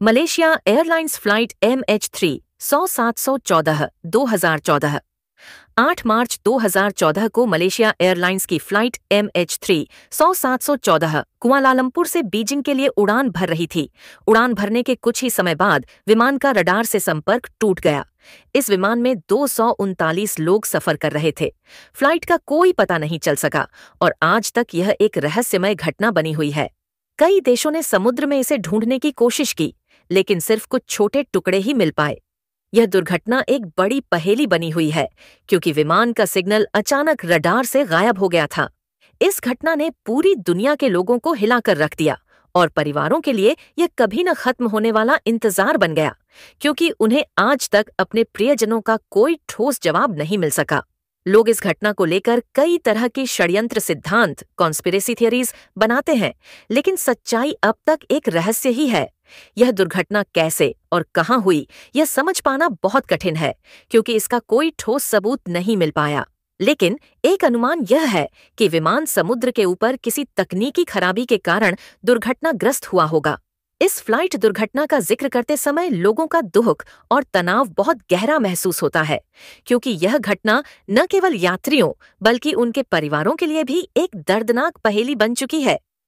Malaysia Airlines flight M H three सौ सात सौ चौदह, दो हज़ार चौदह। आठ मार्च 2014 को मलेशिया एयरलाइंस की फ़्लाइट एम एच थ्री सौ सात सौ चौदह, कुआलालंपुर से बीजिंग के लिए उड़ान भर रही थी। उड़ान भरने के कुछ ही समय बाद विमान का रडार से संपर्क टूट गया। इस विमान में दो सौ उनतालीस लोग सफ़र कर रहे थे। फ़्लाइट का कोई पता नहीं चल सका और आज तक यह एक रहस्यमय घटना बनी हुई है। कई देशों ने समुद्र में इसे ढूँढने की कोशिश की लेकिन सिर्फ़ कुछ छोटे टुकड़े ही मिल पाए। यह दुर्घटना एक बड़ी पहेली बनी हुई है, क्योंकि विमान का सिग्नल अचानक रडार से गायब हो गया था। इस घटना ने पूरी दुनिया के लोगों को हिलाकर रख दिया और परिवारों के लिए यह कभी न खत्म होने वाला इंतज़ार बन गया, क्योंकि उन्हें आज तक अपने प्रियजनों का कोई ठोस जवाब नहीं मिल सका। लोग इस घटना को लेकर कई तरह की षड्यंत्र सिद्धांत कॉन्स्पिरेसी थियरीज बनाते हैं, लेकिन सच्चाई अब तक एक रहस्य ही है। यह दुर्घटना कैसे और कहाँ हुई, यह समझ पाना बहुत कठिन है, क्योंकि इसका कोई ठोस सबूत नहीं मिल पाया। लेकिन एक अनुमान यह है कि विमान समुद्र के ऊपर किसी तकनीकी खराबी के कारण दुर्घटनाग्रस्त हुआ होगा। इस फ़्लाइट दुर्घटना का ज़िक्र करते समय लोगों का दुख और तनाव बहुत गहरा महसूस होता है, क्योंकि यह घटना न केवल यात्रियों, बल्कि उनके परिवारों के लिए भी एक दर्दनाक पहेली बन चुकी है।